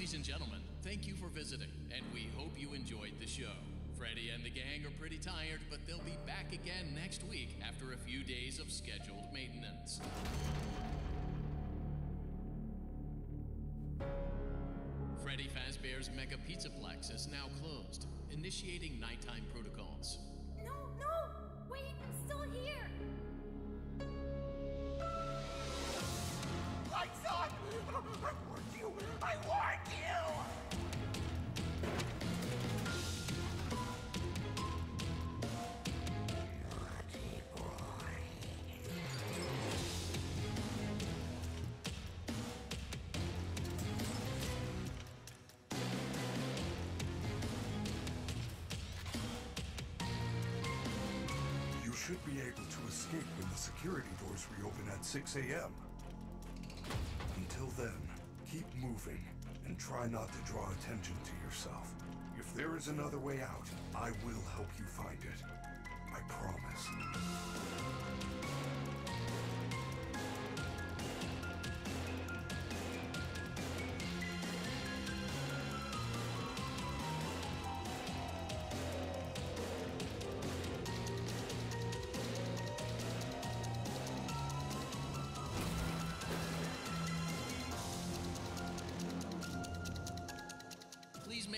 Ladies and gentlemen, thank you for visiting, and we hope you enjoyed the show. Freddy and the gang are pretty tired, but they'll be back again next week after a few days of scheduled maintenance. Freddy Fazbear's Mega Pizzaplex is now closed, initiating nighttime protocols. I you! You should be able to escape when the security doors reopen at 6 a.m. Until then, keep moving and try not to draw attention to yourself. If there is another way out, I will help you find it. I promise.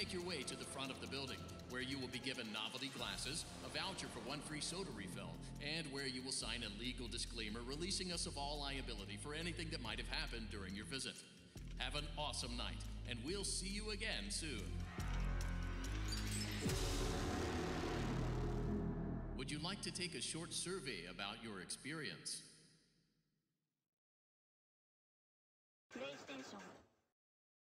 make your way to the front of the building, where you will be given novelty glasses, a voucher for one free soda refill, and where you will sign a legal disclaimer releasing us of all liability for anything that might have happened during your visit. Have an awesome night, and we'll see you again soon. Would you like to take a short survey about your experience? PlayStation